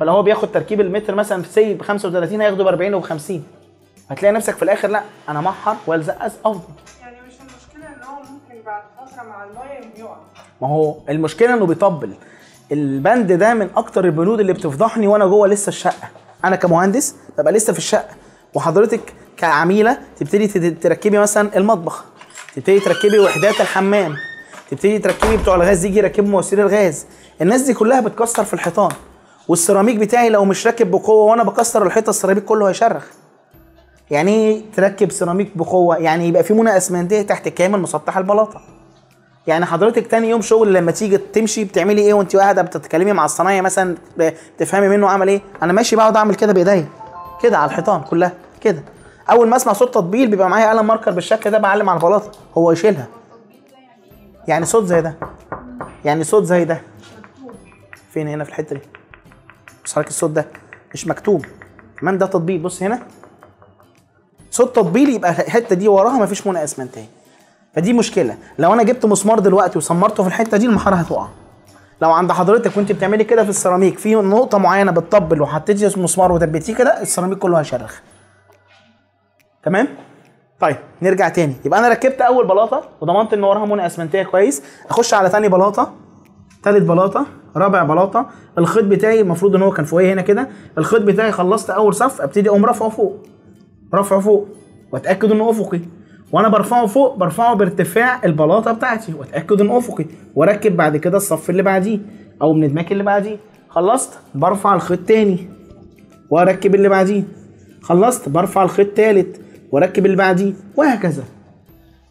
فلو هو بياخد تركيب المتر مثلا في سي ب 35 هياخده ب 40 وب 50 هتلاقي نفسك في الآخر لا أنا محر والزق أفضل. يعني مش المشكلة إن هو ممكن بعد فترة مع الميه يقع. ما هو المشكلة إنه بيطبل. البند ده من أكتر البنود اللي بتفضحني وأنا جوه لسه الشقة. أنا كمهندس ببقى لسه في الشقة. وحضرتك كعميلة تبتدي تركبي مثلا المطبخ تبتدي تركبي وحدات الحمام تبتدي تركبي بتوع الغاز يجي يركبوا مواسير الغاز. الناس دي كلها بتكسر في الحيطان. والسيراميك بتاعي لو مش راكب بقوة وأنا بكسر الحيطة السيراميك كله هيشرخ. يعني إيه تركب سيراميك بقوة؟ يعني يبقى في منى اسمنتيه تحت كامل مسطح البلاطة. يعني حضرتك تاني يوم شغل لما تيجي تمشي بتعملي إيه وانت قاعدة بتتكلمي مع الصنايعي مثلا بتفهمي منه عمل إيه؟ أنا ماشي بقعد أعمل كده بإيديا كده على الحيطان كلها كده. أول ما أسمع صوت تطبيل بيبقى معايا قلم ماركر بالشكل ده بعلم على البلاطة هو يشيلها. يعني صوت زي ده يعني صوت زي ده. فين هنا في الحتة دي؟ بص حضرتك الصوت ده مش مكتوب. تمام؟ ده تطبيل. بص هنا. صوت تطبيل يبقى الحتة دي وراها مفيش منى اسمنتيه فدي مشكلة. لو أنا جبت مسمار دلوقتي وسمرته في الحتة دي المحاره هتقع. لو عند حضرتك وأنت بتعملي كده في السيراميك في نقطة معينة بتطبل وحطيتي مسمار وثبتيه كده السيراميك كله هيشرخ. تمام؟ طيب نرجع تاني. يبقى أنا ركبت أول بلاطة وضمنت إن وراها منى أسمنتية كويس. أخش على تاني بلاطة تالت بلاطة رابع بلاطة. الخيط بتاعي المفروض إن هو كان فوقيه هنا كده. الخيط بتاعي خلصت أول صف أبتدي أقوم رافعه فوق. رافعه فوق. وأتأكد إنه افقي وأنا برفعه فوق برفعه بارتفاع البلاطة بتاعتي واتأكد انه افقي واركب بعد كده الصف اللي بعديه أو دماغي اللي بعديه. خلصت برفع الخيط تاني واركب اللي بعديه. خلصت برفع الخيط تالت واركب اللي بعديه وهكذا.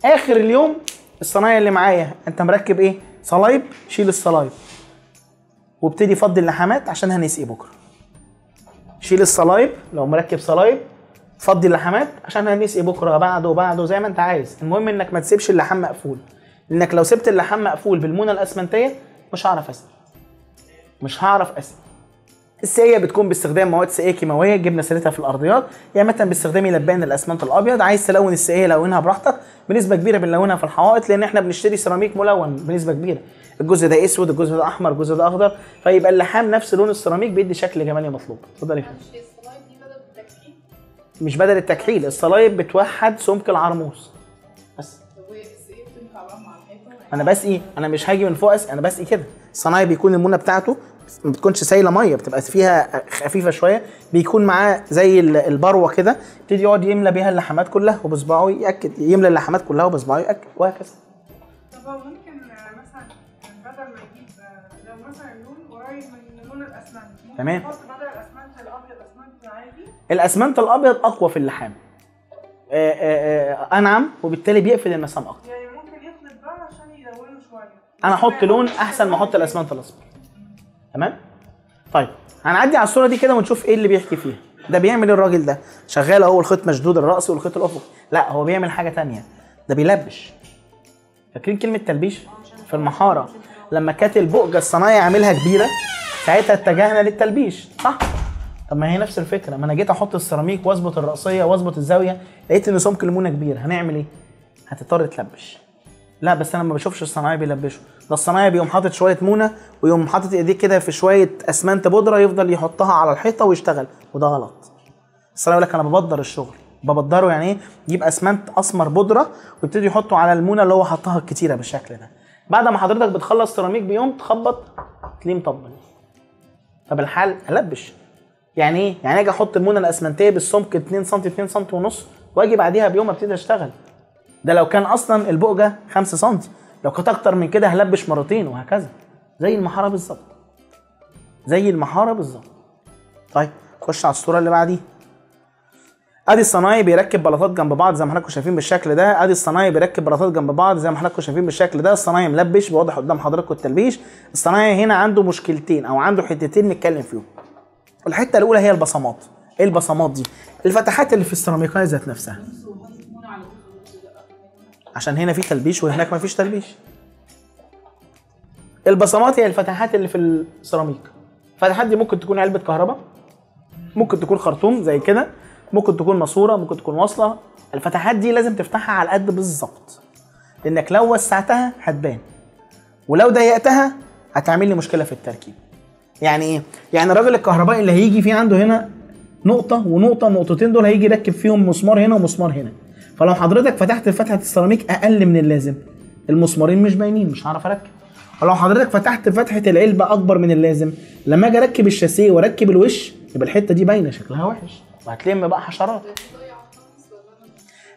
آخر اليوم الصنايعي اللي معايا انت مركب إيه؟ صلايب شيل الصلايب. وابتدي فضي اللحامات عشان هنسقي بكرة. شيل الصلايب لو مركب صلايب فضي اللحامات عشان هنسقي بكره بعده وبعده زي ما انت عايز. المهم انك ما تسيبش اللحام مقفول. لانك لو سبت اللحام مقفول بالمونة الأسمنتية مش هعرف أسقي. مش هعرف أسقي. السقية بتكون باستخدام مواد سقية كيماوية جبنا سيرتها في الأرضيات. يا مثلا باستخدام لبان الأسمنت الأبيض. عايز تلون السقية لونها براحتك. بنسبة كبيرة بنلونها في الحوائط لأن إحنا بنشتري سيراميك ملون بنسبة كبيرة. الجزء ده أسود الجزء ده أحمر الجزء ده أخضر. فيبقى اللحام نفس لون السيراميك بيدي شكل جمالي مطلوب. اتفضل يا مش بدل التكحيل الصلايب بتوحد سمك العرموس. بس. أنا بسقي أنا مش هاجي من فوق أنا بسقي كده؟ الصنايعي بيكون المونة بتاعته ما بتكونش سايلة مية بتبقى فيها خفيفة شوية بيكون معاه زي ال- البروة كده يبتدي يقعد يملى بيها اللحامات كلها وبصباعه يأكد يملى اللحامات كلها وبصباعه يأكد وهكذا. طب ممكن مثلا بدل ما يجيب آه، لو مثلا لون قريب من لون الأسمنت ممكن تمام. الأسمنت الأبيض أقوى في اللحام. آه، آه، آه، أنعم وبالتالي بيقفل المسام أكتر. يعني ممكن يخلط بقى عشان يلونه شوية. أنا أحط لون أحسن ما أحط الأسمنت الاسمر تمام؟ طيب هنعدي على الصورة دي كده ونشوف إيه اللي بيحكي فيها. ده بيعمل إيه الراجل ده؟ شغال أهو الخيط مشدود الرأس والخيط الافقي لا هو بيعمل حاجة تانية. ده بيلبش. فاكرين كلمة تلبيش؟ في المحارة. لما كانت البؤجة الصنايعي عاملها كبيرة ساعتها اتجهنا للتلبيش صح؟ طب ما هي نفس الفكرة. ما أنا جيت أحط السيراميك وأظبط الرأسية وأظبط الزاوية لقيت إن سمك المونه كبير هنعمل إيه؟ هتضطر تلبش. لا بس أنا ما بشوفش الصنايعي بيلبشوا ده الصنايعي بيقوم حاطط شوية مونة ويقوم حاطط إيديه كده في شوية أسمنت بودرة يفضل يحطها على الحيطة ويشتغل وده غلط. الصنايعي يقول لك أنا ببدر الشغل. ببدره يعني إيه؟ يجيب أسمنت أسمر بودرة ويبتدي يحطه على المونة اللي هو حطها الكتيره بالشكل ده. بعد ما حضرتك بتخلص سيراميك بيوم تخبط تلاقيه مطبل طب الحل؟ ألبش. يعني إيه؟ يعني أجي أحط المونة الأسمنتية بالسمك 2 سم 2 سم ونص واجي بعديها بيوم ابتدي اشتغل. ده لو كان أصلا البؤجة 5 سم لو كانت أكتر من كده هلبش مرتين وهكذا. زي المحارة بالظبط. زي المحارة بالظبط. طيب خش على الصورة اللي بعديها. أدي الصنايعي بيركب بلاطات جنب بعض زي ما حضراتكم شايفين بالشكل ده. أدي الصنايعي بيركب بلاطات جنب بعض زي ما حضراتكم شايفين بالشكل ده. الصنايعي ملبش واضح قدام حضراتكم التلبيش. الصنايعي هنا عنده مشكلتين أو عنده حتتين نتكلم فيهم. الحته الأولى هي البصمات. إيه البصمات دي؟ الفتحات اللي في السيراميكاية ذات نفسها. عشان هنا في تلبيش وهناك ما فيش تلبيش. البصمات هي الفتحات اللي في السيراميك. الفتحات دي ممكن تكون علبة كهرباء ممكن تكون خرطوم زي كده ممكن تكون ماسورة ممكن تكون واصله الفتحات دي لازم تفتحها على القد بالظبط. لأنك لو وسعتها هتبان. ولو ضيقتها هتعمل لي مشكلة في التركيب. يعني إيه؟ يعني الراجل الكهربائي اللي هيجي في عنده هنا نقطة ونقطة النقطتين دول هيجي يركب فيهم مسمار هنا ومسمار هنا. فلو حضرتك فتحت فتحة السيراميك أقل من اللازم المسمارين مش باينين مش هعرف أركب. ولو حضرتك فتحت فتحة العلبة أكبر من اللازم لما أجي أركب الشاسيه وأركب الوش يبقى الحتة دي باينة شكلها وحش. وهتلم بقى حشرات.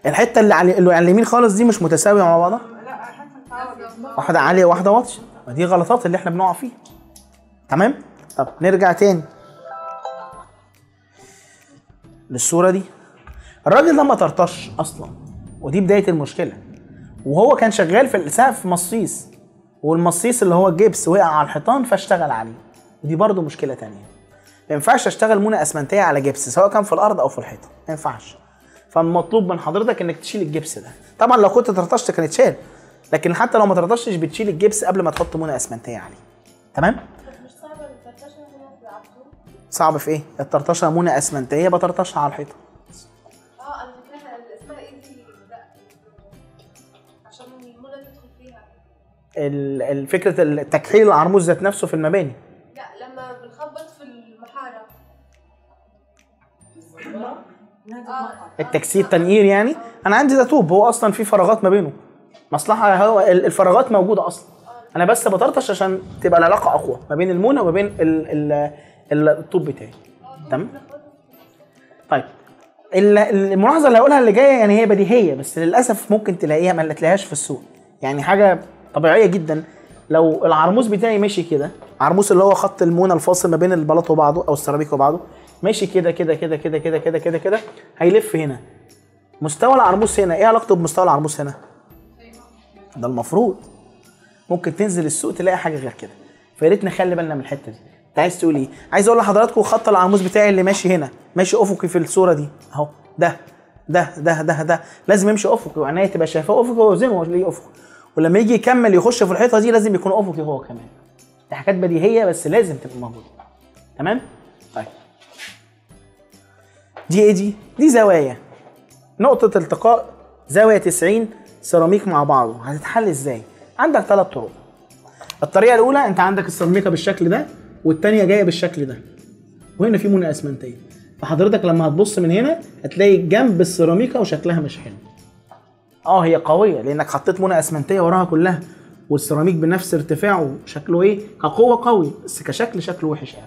الحتة اللي على اليمين خالص دي مش متساوية مع بعضها؟ لا واحدة عالية وواحدة واطية. ما دي غلطات اللي إحنا بنقع فيها. تمام؟ طب نرجع تاني للصورة دي. الراجل ده ما طرطش أصلا ودي بداية المشكلة. وهو كان شغال في السقف مصيص والمصيص اللي هو الجبس وقع على الحيطان فاشتغل عليه. ودي برضو مشكلة تانية. ما ينفعش أشتغل مونه أسمنتية على جبس سواء كان في الأرض أو في الحيطة. ما ينفعش. فالمطلوب من حضرتك إنك تشيل الجبس ده. طبعا لو كنت طرطشت كان اتشال لكن حتى لو ما طرطشتش بتشيل الجبس قبل ما تحط مونه أسمنتية عليه. تمام؟ صعب في إيه؟ الطرطشة مونه اسمنتيه بطرطشها على الحيطة. آه أنا فاكراها. اللي اسمها إيه دي؟ عشان المونة تدخل فيها. ال- ال- فكرة التكحيل العرموز ذات نفسه في المباني. لا لما بنخبط في المحارة. آه. التكسير تنقير يعني؟ أنا عندي ده طوب. هو أصلا في فراغات ما بينه. مصلحة هو ال- الفراغات موجودة أصلا. أنا بس بطرطش عشان تبقى العلاقة أقوى ما بين المونه وما بين ال ال ال الطوب بتاعي. تمام؟ طيب ال- الملاحظة اللي هقولها اللي جاية يعني هي بديهية بس للأسف ممكن تلاقيها ما تلاقيهاش في السوق. يعني حاجة طبيعية جدا. لو العرموس بتاعي ماشي كده عرموس اللي هو خط المونة الفاصل ما بين البلاط وبعضه أو السيراميك وبعضه ماشي كده كده كده كده كده كده كده كده هيلف هنا. مستوى العرموس هنا إيه علاقته بمستوى العرموس هنا؟ ده المفروض. ممكن تنزل السوق تلاقي حاجة غير كده. فيا ريت نخلي بالنا من الحتة دي. انت عايز تقول إيه؟ عايز أقول لحضراتكم خط العرموس بتاعي اللي ماشي هنا. ماشي افقي في الصورة دي. اهو. ده. ده. ده. ده. ده. لازم يمشي افقي. وعينيا تبقى شايفاه افقي ووزنه ليه افقي. ولما يجي يكمل يخش في الحيطة دي لازم يكون افقي هو كمان. دي حاجات بديهية بس لازم تبقى موجودة. تمام؟ طيب. دي إيه دي؟ دي زوايا. نقطة التقاء. زاوية 90 سيراميك مع بعضه. هتتحل إزاي؟ عندك ثلاث طرق. الطريقة الأولى انت عندك السيراميكا بالشكل ده. والثانيه جاية بالشكل ده. وهنا في مونه اسمنتيه فحضرتك لما هتبص من هنا هتلاقي جنب السيراميكا وشكلها مش حلو. آه هي قوية لأنك حطيت مونه اسمنتيه وراها كلها. والسيراميك بنفس ارتفاعه شكله إيه؟ كقوة قوي بس كشكل شكله وحش يعني.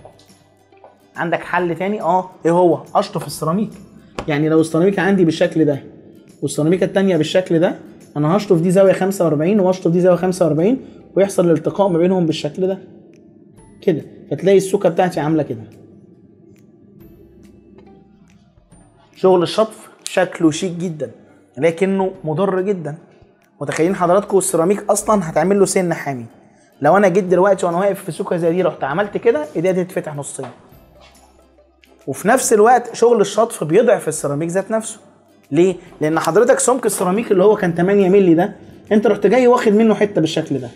عندك حل تاني؟ آه إيه هو؟ اشطف السيراميك. يعني لو السيراميكا عندي بالشكل ده والسيراميكا التانية بالشكل ده أنا هشطف دي زاوية 45 وأشطف دي زاوية 45 ويحصل الالتقاء ما بينهم بالشكل ده. كده فتلاقي السوكه بتاعتي عاملة كده. شغل الشطف شكله شيك جدا لكنه مضر جدا. متخيلين حضراتكم السيراميك أصلا هتعمل له سن حامي. لو أنا جيت دلوقتي وأنا واقف في سوكه زي دي رحت عملت كده إيديا دي تتفتح نصين. وفي نفس الوقت شغل الشطف بيضعف السيراميك ذات نفسه. ليه؟ لأن حضرتك سمك السيراميك اللي هو كان 8 مللي ده أنت رحت جاي واخد منه حتة بالشكل ده.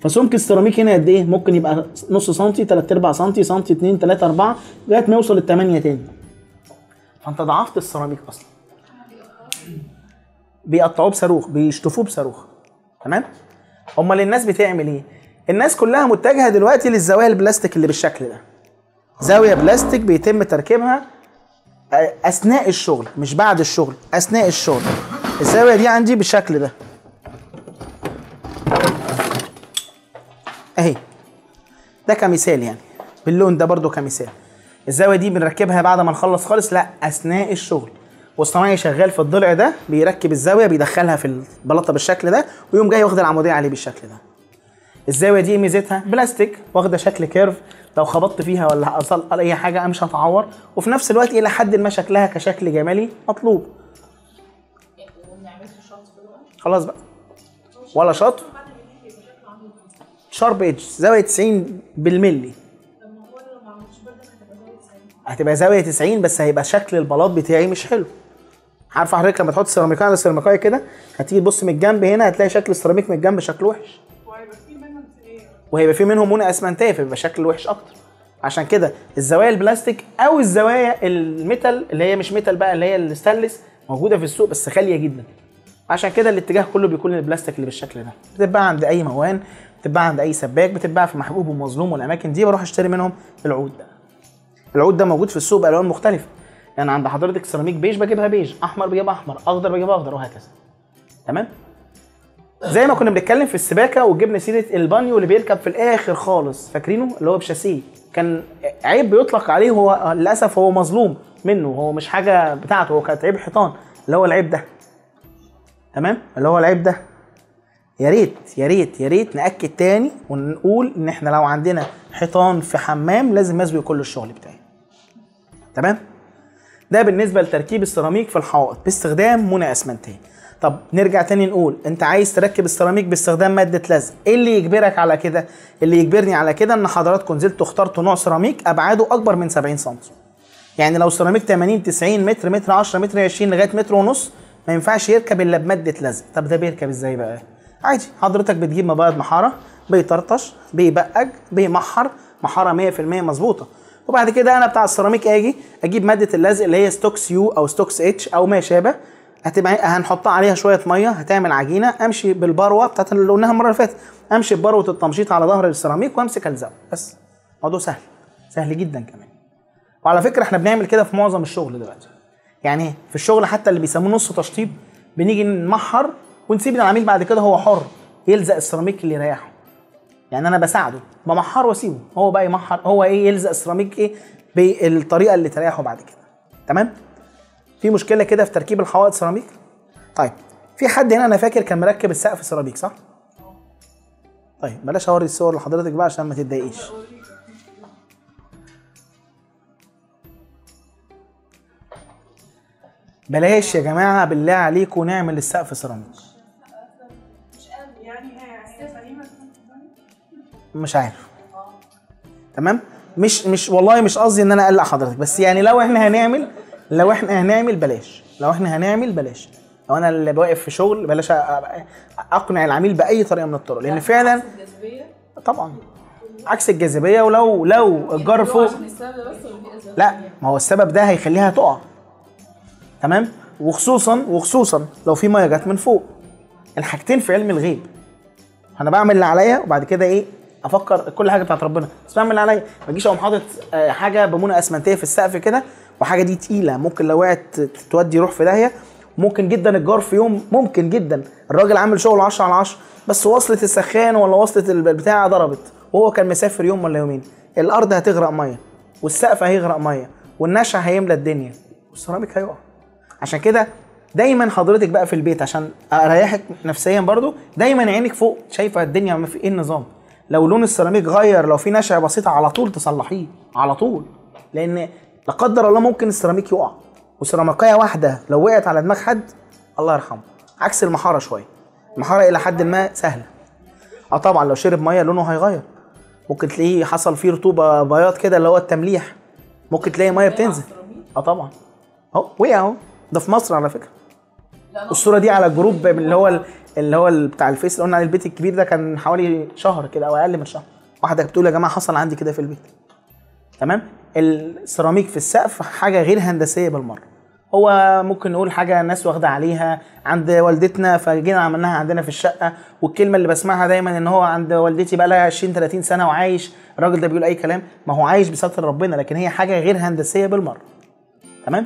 فسمك السيراميك هنا قد إيه؟ ممكن يبقى نص سنتي 3 أرباع سنتي سنتي 2 3 4 لغاية ما يوصل ل 8 تاني. فأنت ضعفت السيراميك أصلا. بيقطعوه بصاروخ بيشطفوه بصاروخ. تمام؟ أمال الناس بتعمل إيه؟ الناس كلها متجهة دلوقتي للزوايا البلاستيك اللي بالشكل ده. زاوية بلاستيك بيتم تركيبها أثناء الشغل مش بعد الشغل أثناء الشغل. الزاوية دي عندي بالشكل ده. أهي. ده كمثال يعني. باللون ده برضو كمثال. الزاوية دي بنركبها بعد ما نخلص خالص لا أثناء الشغل. والصنايعي شغال في الضلع ده بيركب الزاوية بيدخلها في البلاطة بالشكل ده ويقوم جاي واخد العمودية عليه بالشكل ده. الزاوية دي ميزتها بلاستيك واخدة شكل كيرف. لو خبطت فيها ولا حصل أي حاجة مش هتعور. وفي نفس الوقت إلى حد ما شكلها كشكل جمالي مطلوب. خلاص بقى. ولا شطر sharp edge زاوية 90 بالملي هتبقى زاوية 90 بس هيبقى شكل البلاط بتاعي مش حلو. عارفه حضرتك لما تحط سيراميكاية على سيراميكاية كده هتيجي تبص من الجنب هنا هتلاقي شكل السيراميك من الجنب شكله وحش. وهيبقى في منهم مونه أسمنتية فبيبقى شكل وحش أكتر. عشان كده الزوايا البلاستيك أو الزوايا ال metal اللي هي مش metal بقى اللي هي الستانلس موجودة في السوق بس غالية جدا. عشان كده الاتجاه كله بيكون للبلاستيك اللي بالشكل ده. بتتباع عند أي موان بتتباع عند أي سباك بتتباع في محبوب ومظلوم والأماكن دي بروح أشتري منهم العود ده. العود ده موجود في السوق بألوان مختلفة. يعني عند حضرتك سيراميك بيج بجيبها بيج أحمر بجيبها أحمر أخضر بجيبها أخضر وهكذا. تمام؟ زي ما كنا بنتكلم في السباكة وجبنا سيرة البانيو اللي بيركب في الآخر خالص. فاكرينه؟ اللي هو بشاسيه. كان عيب بيطلق عليه هو للأسف هو مظلوم منه هو مش حاجة بتاعته هو كانت عيب حيطان اللي هو العيب ده. تمام؟ اللي هو العيب ده. يا ريت يا ريت يا ريت نأكد تاني ونقول إن إحنا لو عندنا حيطان في حمام لازم أسوي كل الشغل بتاعي. تمام؟ ده بالنسبة لتركيب السيراميك في الحوائط باستخدام منى اسمنتيه طب نرجع تاني نقول أنت عايز تركب السيراميك باستخدام مادة لزق. إيه اللي يجبرك على كده؟ اللي يجبرني على كده إن حضراتكم نزلتوا اخترتوا نوع سيراميك أبعاده أكبر من 70 سم يعني لو سيراميك 80 90 متر متر 10 متر 20 لغاية متر ونص ما ينفعش يركب إلا بمادة لزق. طب ده بيركب إزاي بقى؟ عادي. حضرتك بتجيب مبيض محارة بيطرطش بيبؤج بيمحر محارة 100% مظبوطة. وبعد كده أنا بتاع السيراميك آجي أجيب مادة اللزق اللي هي ستوكس U أو ستوكس H أو ما شابه هتبقى هنحطها عليها شوية مية هتعمل عجينة أمشي بالبروة بتاعت اللي قلناها المرة اللي فاتت. أمشي ببروه التمشيط على ظهر السيراميك وأمسك ألزقه. بس. الموضوع سهل. سهل جدا كمان. وعلى فكرة إحنا بنعمل كده في معظم الشغل دلوقتي. يعني في الشغل حتى اللي بيسموه نص تشطيب بنيجي نمحر ونسيب العميل بعد كده هو حر يلزق السيراميك اللي يريحه. يعني أنا بساعده بمحر وأسيبه. هو بقى يمحر هو إيه يلزق السيراميك إيه بالطريقة اللي تريحه بعد كده. تمام؟ في مشكلة كده في تركيب الحوائط سيراميك؟ طيب في حد هنا أنا فاكر كان مركب السقف سيراميك صح؟ طيب بلاش أوري الصور لحضرتك بقى عشان ما تتضايقيش. بلاش يا جماعة بالله عليكم نعمل السقف سيراميك. مش عارف. تمام؟ مش مش والله مش قصدي إن أنا أقلق حضرتك بس يعني لو إحنا هنعمل لو إحنا هنعمل بلاش. لو إحنا هنعمل بلاش. لو أنا اللي واقف في شغل بلاش أقنع العميل بأي طريقة من الطرق لأن فعلا طبعا. عكس الجاذبية ولو لو الجار فوق. لا؟ ما هو السبب ده هيخليها تقع. تمام؟ وخصوصا وخصوصا لو في مية جت من فوق. الحاجتين في علم الغيب. أنا بعمل اللي عليا وبعد كده إيه؟ أفكر كل حاجة بتاعت ربنا. بس بعمل اللي عليا. ما اجيش اقوم حاطط آه، حاجة بمونه اسمنتيه في السقف كده وحاجه دي تقيله. ممكن لو وقعت تودي روح في داهيه. ممكن جدا الجار في يوم ممكن جدا. الراجل عامل شغل 10 على 10 بس وصلة السخان ولا وصلة البتاع ضربت. وهو كان مسافر يوم ولا يومين. الأرض هتغرق مية. والسقف هيغرق مية. والنشع هيملى الدنيا. والسيراميك هيقع. عشان كده دايما حضرتك بقى في البيت عشان أريحك نفسيا برضو دايما عينك فوق شايفة الدنيا ما في إيه النظام. لو لون السيراميك غير لو في نشع بسيطة على طول تصلحيه على طول. لأن لا قدر الله ممكن السيراميك يقع. وسيراميكية واحدة لو وقعت على دماغ حد الله يرحمه. عكس المحارة شوية. المحارة إلى حد ما سهلة. آه طبعا لو شرب مية لونه هيغير. ممكن تلاقيه حصل فيه رطوبة بياض كده اللي هو التمليح. ممكن تلاقي مية بتنزل. آه طبعا. أهو وقع أهو. ده في مصر على أنا الصورة دي على group اللي هو ال- اللي هو بتاع الفيس اللي قلنا عليه البيت الكبير ده كان حوالي شهر كده أو أقل من شهر. واحدة بتقول يا جماعة حصل عندي كده في البيت. تمام؟ السيراميك في السقف حاجة غير هندسية بالمرة. هو ممكن نقول حاجة الناس واخدة عليها. عند والدتنا فجينا عملناها عندنا في الشقة. والكلمة اللي بسمعها دايما إن هو عند والدتي بقى لها 20 30 سنة وعايش. الراجل ده بيقول أي كلام. ما هو عايش بستر ربنا لكن هي حاجة غير هندسية بالمرة. تمام؟